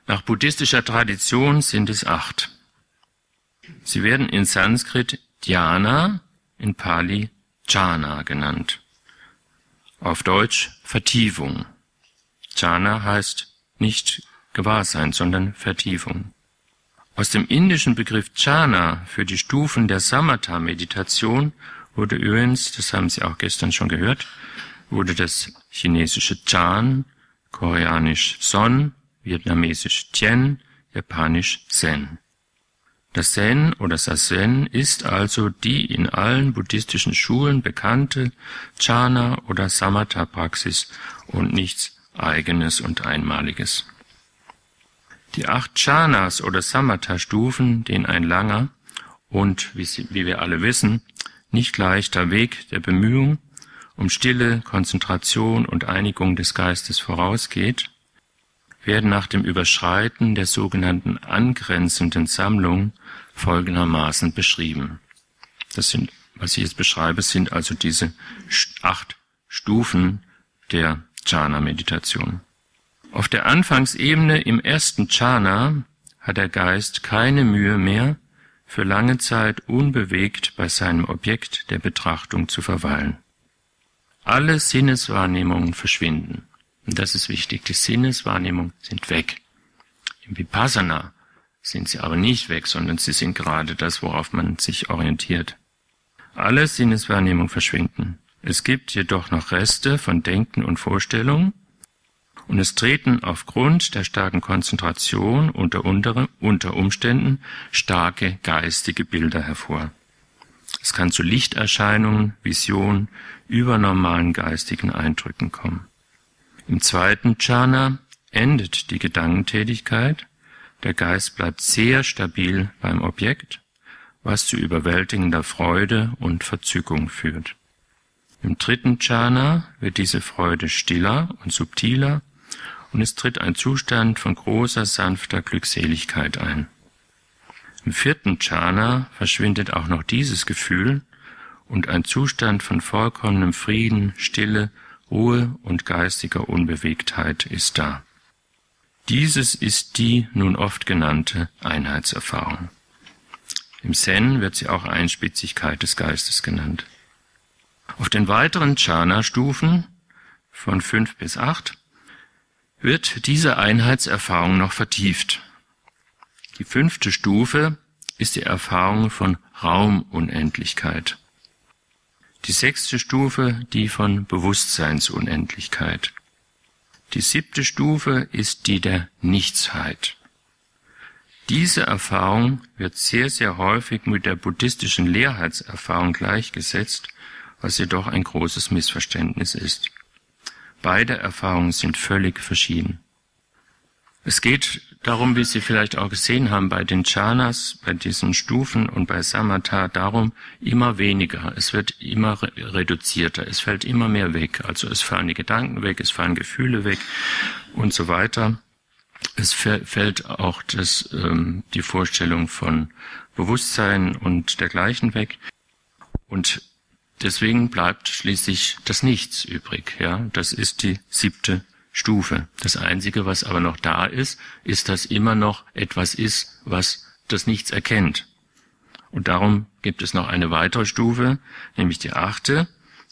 Nach buddhistischer Tradition sind es acht. Sie werden in Sanskrit Dhyana, in Pali Jhana genannt. Auf Deutsch Vertiefung. Jhana heißt nicht Gewahrsein, sondern Vertiefung. Aus dem indischen Begriff Jhana für die Stufen der Samatha-Meditation wurde übrigens, das haben Sie auch gestern schon gehört, wurde das chinesische Chan, koreanisch Son, vietnamesisch Tien, japanisch Zen. Das Zen oder Sazen ist also die in allen buddhistischen Schulen bekannte Jhana oder Samatha-Praxis und nichts eigenes und einmaliges. Die acht Chanas oder Samatha-Stufen, denen ein langer und, wie wir alle wissen, nicht leichter Weg der Bemühung um Stille, Konzentration und Einigung des Geistes vorausgeht, werden nach dem Überschreiten der sogenannten angrenzenden Sammlung folgendermaßen beschrieben. Das sind, was ich jetzt beschreibe, sind also diese acht Stufen der Jhana-Meditation. Auf der Anfangsebene im ersten Jhana hat der Geist keine Mühe mehr, für lange Zeit unbewegt bei seinem Objekt der Betrachtung zu verweilen. Alle Sinneswahrnehmungen verschwinden. Und das ist wichtig. Die Sinneswahrnehmungen sind weg. Im Vipassana sind sie aber nicht weg, sondern sie sind gerade das, worauf man sich orientiert. Alle Sinneswahrnehmungen verschwinden. Es gibt jedoch noch Reste von Denken und Vorstellungen, und es treten aufgrund der starken Konzentration unter, unter, unter Umständen starke geistige Bilder hervor. Es kann zu Lichterscheinungen, Visionen, übernormalen geistigen Eindrücken kommen. Im zweiten Jhana endet die Gedankentätigkeit, der Geist bleibt sehr stabil beim Objekt, was zu überwältigender Freude und Verzückung führt. Im dritten Jhana wird diese Freude stiller und subtiler und es tritt ein Zustand von großer, sanfter Glückseligkeit ein. Im vierten Jhana verschwindet auch noch dieses Gefühl und ein Zustand von vollkommenem Frieden, Stille, Ruhe und geistiger Unbewegtheit ist da. Dieses ist die nun oft genannte Einheitserfahrung. Im Zen wird sie auch Einspitzigkeit des Geistes genannt. Auf den weiteren Jhana-Stufen von fünf bis acht wird diese Einheitserfahrung noch vertieft. Die fünfte Stufe ist die Erfahrung von Raumunendlichkeit. Die sechste Stufe die von Bewusstseinsunendlichkeit. Die siebte Stufe ist die der Nichtsheit. Diese Erfahrung wird sehr, sehr häufig mit der buddhistischen Leerheitserfahrung gleichgesetzt, was jedoch ein großes Missverständnis ist. Beide Erfahrungen sind völlig verschieden. Es geht darum, wie Sie vielleicht auch gesehen haben, bei den Chanas, bei diesen Stufen und bei Samatha darum, immer weniger. Es wird immer reduzierter. Es fällt immer mehr weg. Also es fallen die Gedanken weg, es fallen Gefühle weg und so weiter. Es fällt auch das, ähm, die Vorstellung von Bewusstsein und dergleichen weg. Und deswegen bleibt schließlich das Nichts übrig. Ja, das ist die siebte Stufe. Das einzige, was aber noch da ist, ist, dass immer noch etwas ist, was das Nichts erkennt. Und darum gibt es noch eine weitere Stufe, nämlich die achte,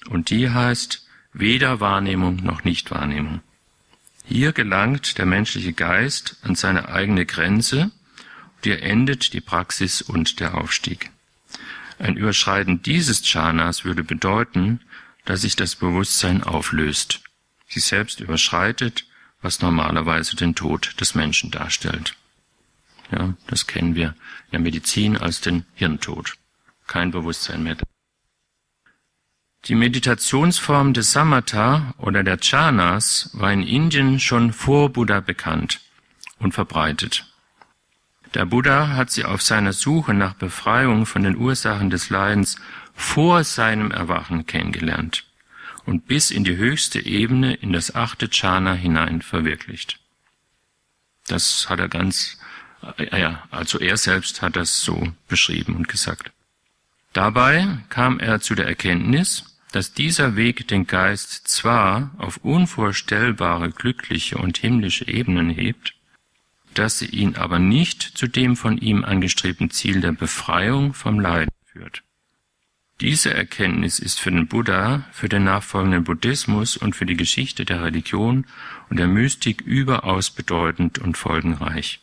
und die heißt weder Wahrnehmung noch Nichtwahrnehmung. Hier gelangt der menschliche Geist an seine eigene Grenze, und hier endet die Praxis und der Aufstieg. Ein Überschreiten dieses Jhanas würde bedeuten, dass sich das Bewusstsein auflöst, sich selbst überschreitet, was normalerweise den Tod des Menschen darstellt. Ja, das kennen wir in der Medizin als den Hirntod. Kein Bewusstsein mehr. Die Meditationsform des Samatha oder der Jhanas war in Indien schon vor Buddha bekannt und verbreitet. Der Buddha hat sie auf seiner Suche nach Befreiung von den Ursachen des Leidens vor seinem Erwachen kennengelernt und bis in die höchste Ebene in das achte Jhana hinein verwirklicht. Das hat er ganz, äh, ja, also er selbst hat das so beschrieben und gesagt. Dabei kam er zu der Erkenntnis, dass dieser Weg den Geist zwar auf unvorstellbare glückliche und himmlische Ebenen hebt, dass sie ihn aber nicht zu dem von ihm angestrebten Ziel der Befreiung vom Leiden führt. Diese Erkenntnis ist für den Buddha, für den nachfolgenden Buddhismus und für die Geschichte der Religion und der Mystik überaus bedeutend und folgenreich.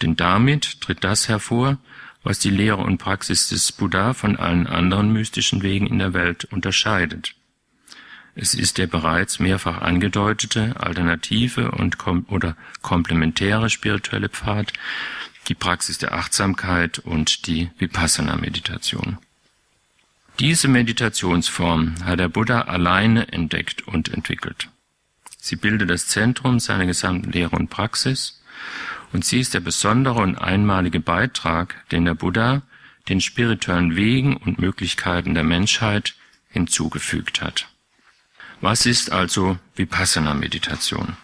Denn damit tritt das hervor, was die Lehre und Praxis des Buddha von allen anderen mystischen Wegen in der Welt unterscheidet. Es ist der bereits mehrfach angedeutete alternative und kom oder komplementäre spirituelle Pfad, die Praxis der Achtsamkeit und die Vipassana-Meditation. Diese Meditationsform hat der Buddha alleine entdeckt und entwickelt. Sie bildet das Zentrum seiner gesamten Lehre und Praxis und sie ist der besondere und einmalige Beitrag, den der Buddha den spirituellen Wegen und Möglichkeiten der Menschheit hinzugefügt hat. Was ist also Vipassana-Meditation?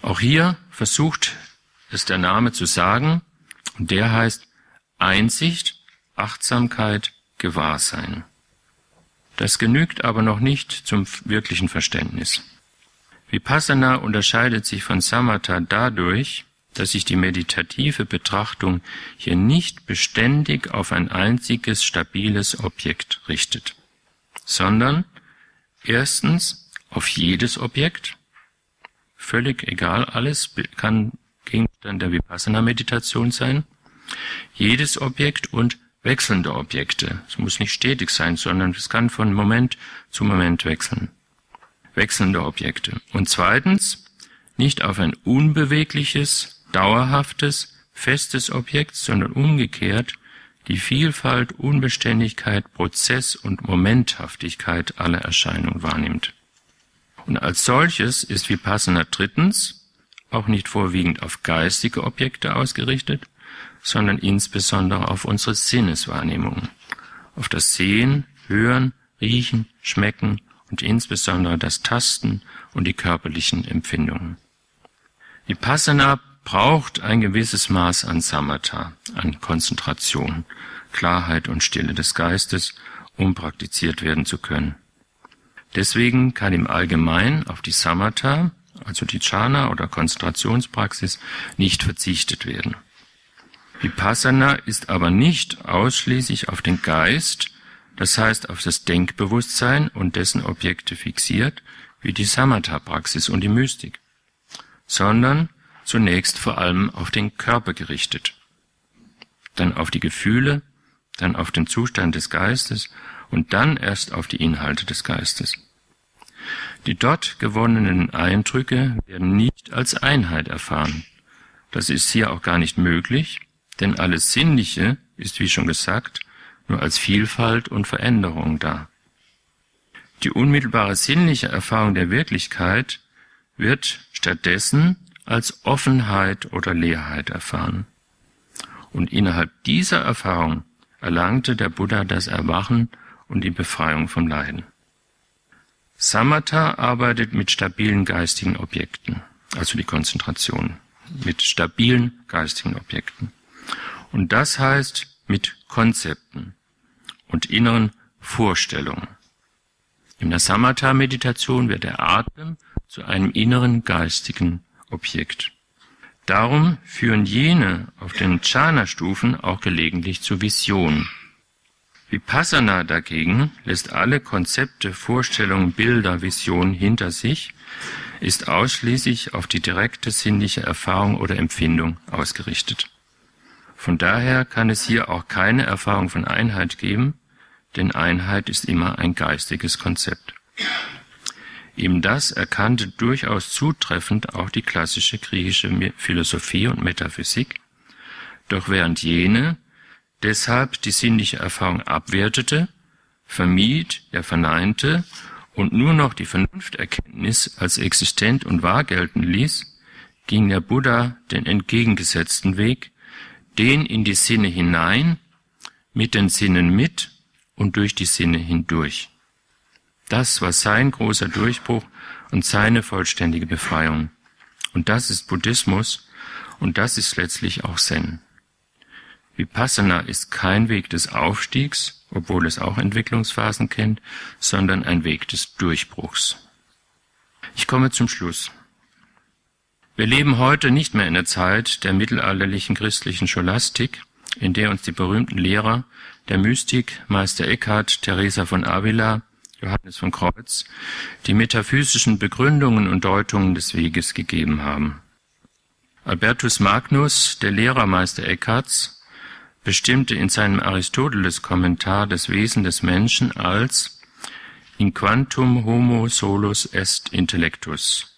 Auch hier versucht es der Name zu sagen, und der heißt Einsicht, Achtsamkeit, Gewahrsein. Das genügt aber noch nicht zum wirklichen Verständnis. Vipassana unterscheidet sich von Samatha dadurch, dass sich die meditative Betrachtung hier nicht beständig auf ein einziges stabiles Objekt richtet, sondern erstens auf jedes Objekt, völlig egal, alles kann Gegenstand der Vipassana-Meditation sein, jedes Objekt und wechselnde Objekte. Es muss nicht stetig sein, sondern es kann von Moment zu Moment wechseln. Wechselnde Objekte. Und zweitens, nicht auf ein unbewegliches, dauerhaftes, festes Objekt, sondern umgekehrt die Vielfalt, Unbeständigkeit, Prozess und Momenthaftigkeit aller Erscheinungen wahrnimmt. Und als solches ist Vipassana drittens auch nicht vorwiegend auf geistige Objekte ausgerichtet, sondern insbesondere auf unsere Sinneswahrnehmung, auf das Sehen, Hören, Riechen, Schmecken und insbesondere das Tasten und die körperlichen Empfindungen. Vipassana braucht ein gewisses Maß an Samatha, an Konzentration, Klarheit und Stille des Geistes, um praktiziert werden zu können. Deswegen kann im Allgemeinen auf die Samatha, also die Jhana oder Konzentrationspraxis, nicht verzichtet werden. Vipassana ist aber nicht ausschließlich auf den Geist, das heißt auf das Denkbewusstsein und dessen Objekte fixiert, wie die Samatha-Praxis und die Mystik, sondern zunächst vor allem auf den Körper gerichtet, dann auf die Gefühle, dann auf den Zustand des Geistes und dann erst auf die Inhalte des Geistes. Die dort gewonnenen Eindrücke werden nicht als Einheit erfahren. Das ist hier auch gar nicht möglich, denn alles Sinnliche ist, wie schon gesagt, nur als Vielfalt und Veränderung da. Die unmittelbare sinnliche Erfahrung der Wirklichkeit wird stattdessen als Offenheit oder Leerheit erfahren. Und innerhalb dieser Erfahrung erlangte der Buddha das Erwachen und die Befreiung vom Leiden. Samatha arbeitet mit stabilen geistigen Objekten, also die Konzentration, mit stabilen geistigen Objekten. Und das heißt mit Konzepten und inneren Vorstellung. In der Samatha-Meditation wird der Atem zu einem inneren geistigen Objekt. Darum führen jene auf den Jhana-Stufen auch gelegentlich zur Vision. Vipassana dagegen lässt alle Konzepte, Vorstellungen, Bilder, Visionen hinter sich, ist ausschließlich auf die direkte sinnliche Erfahrung oder Empfindung ausgerichtet. Von daher kann es hier auch keine Erfahrung von Einheit geben, denn Einheit ist immer ein geistiges Konzept. Eben das erkannte durchaus zutreffend auch die klassische griechische Philosophie und Metaphysik, doch während jene deshalb die sinnliche Erfahrung abwertete, vermied, ja verneinte und nur noch die Vernunfterkenntnis als existent und wahr gelten ließ, ging der Buddha den entgegengesetzten Weg, den in die Sinne hinein, mit den Sinnen mit und durch die Sinne hindurch. Das war sein großer Durchbruch und seine vollständige Befreiung. Und das ist Buddhismus und das ist letztlich auch Zen. Vipassana ist kein Weg des Aufstiegs, obwohl es auch Entwicklungsphasen kennt, sondern ein Weg des Durchbruchs. Ich komme zum Schluss. Wir leben heute nicht mehr in der Zeit der mittelalterlichen christlichen Scholastik, in der uns die berühmten Lehrer der Mystik, Meister Eckhart, Teresa von Avila, Johannes von Kreuz, die metaphysischen Begründungen und Deutungen des Weges gegeben haben. Albertus Magnus, der Lehrer Meister Eckharts, bestimmte in seinem Aristoteles-Kommentar das Wesen des Menschen als in quantum homo solus est intellectus,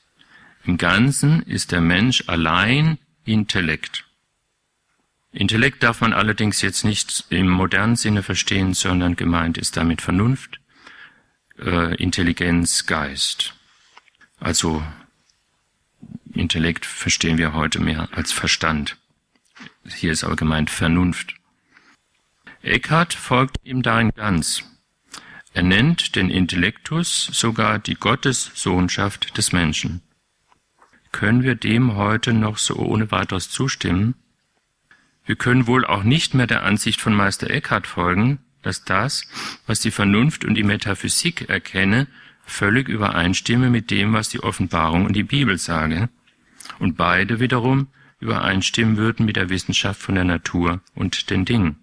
im Ganzen ist der Mensch allein Intellekt. Intellekt darf man allerdings jetzt nicht im modernen Sinne verstehen, sondern gemeint ist damit Vernunft, äh, Intelligenz, Geist. Also Intellekt verstehen wir heute mehr als Verstand. Hier ist aber gemeint Vernunft. Eckhart folgt ihm darin ganz. Er nennt den Intellektus sogar die Gottessohnschaft des Menschen. Können wir dem heute noch so ohne weiteres zustimmen? Wir können wohl auch nicht mehr der Ansicht von Meister Eckhart folgen, dass das, was die Vernunft und die Metaphysik erkenne, völlig übereinstimme mit dem, was die Offenbarung und die Bibel sage, und beide wiederum übereinstimmen würden mit der Wissenschaft von der Natur und den Dingen.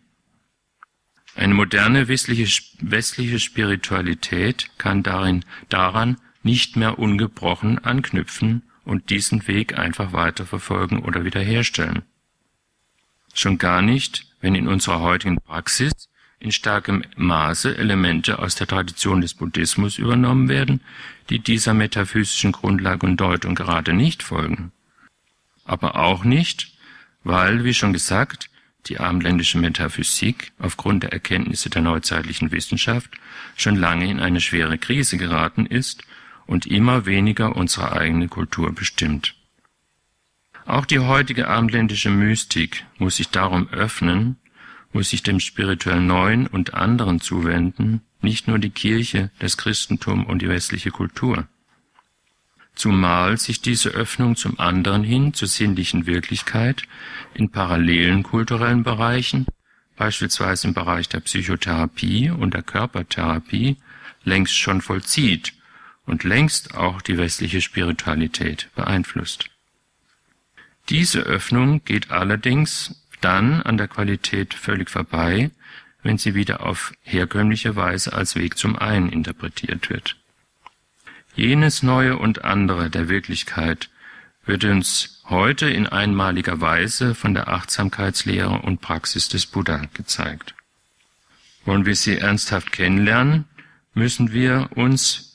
Eine moderne westliche, Spiritualität kann darin, daran nicht mehr ungebrochen anknüpfen und diesen Weg einfach weiterverfolgen oder wiederherstellen. Schon gar nicht, wenn in unserer heutigen Praxis in starkem Maße Elemente aus der Tradition des Buddhismus übernommen werden, die dieser metaphysischen Grundlage und Deutung gerade nicht folgen. Aber auch nicht, weil, wie schon gesagt, die abendländische Metaphysik aufgrund der Erkenntnisse der neuzeitlichen Wissenschaft schon lange in eine schwere Krise geraten ist und immer weniger unsere eigene Kultur bestimmt. Auch die heutige abendländische Mystik muss sich darum öffnen, muss sich dem spirituell Neuen und anderen zuwenden, nicht nur die Kirche, das Christentum und die westliche Kultur. Zumal sich diese Öffnung zum anderen hin, zur sinnlichen Wirklichkeit, in parallelen kulturellen Bereichen, beispielsweise im Bereich der Psychotherapie und der Körpertherapie, längst schon vollzieht und längst auch die westliche Spiritualität beeinflusst. Diese Öffnung geht allerdings dann an der Qualität völlig vorbei, wenn sie wieder auf herkömmliche Weise als Weg zum einen interpretiert wird. Jenes Neue und andere der Wirklichkeit wird uns heute in einmaliger Weise von der Achtsamkeitslehre und Praxis des Buddha gezeigt. Wollen wir sie ernsthaft kennenlernen, müssen wir uns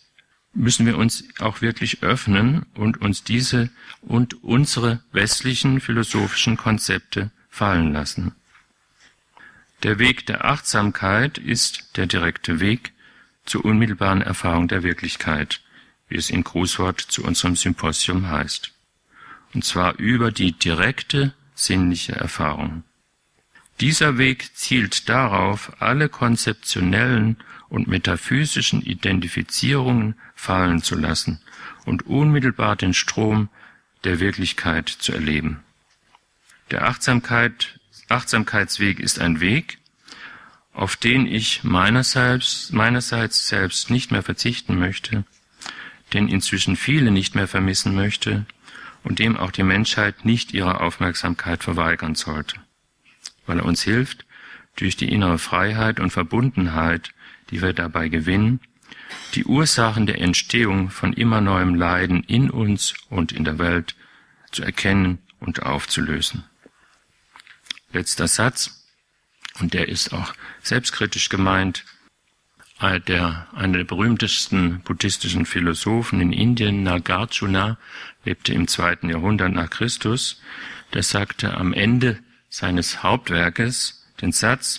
müssen wir uns auch wirklich öffnen und uns diese und unsere westlichen philosophischen Konzepte fallen lassen. Der Weg der Achtsamkeit ist der direkte Weg zur unmittelbaren Erfahrung der Wirklichkeit, wie es in Grußwort zu unserem Symposium heißt. Und zwar über die direkte sinnliche Erfahrung. Dieser Weg zielt darauf, alle konzeptionellen und metaphysischen Identifizierungen fallen zu lassen und unmittelbar den Strom der Wirklichkeit zu erleben. Der Achtsamkeit, Achtsamkeitsweg ist ein Weg, auf den ich meinerseits, meinerseits selbst nicht mehr verzichten möchte, den inzwischen viele nicht mehr vermissen möchte und dem auch die Menschheit nicht ihre Aufmerksamkeit verweigern sollte, weil er uns hilft, durch die innere Freiheit und Verbundenheit, die wir dabei gewinnen, die Ursachen der Entstehung von immer neuem Leiden in uns und in der Welt zu erkennen und aufzulösen. Letzter Satz und der ist auch selbstkritisch gemeint, der, einer der berühmtesten buddhistischen Philosophen in Indien, Nagarjuna, lebte im zweiten Jahrhundert nach Christus, der sagte am Ende seines Hauptwerkes den Satz,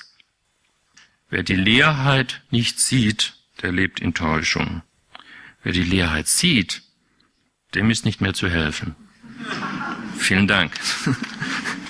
wer die Leerheit nicht sieht, der lebt in Täuschung. Wer die Leerheit sieht, dem ist nicht mehr zu helfen. Vielen Dank. (laughs)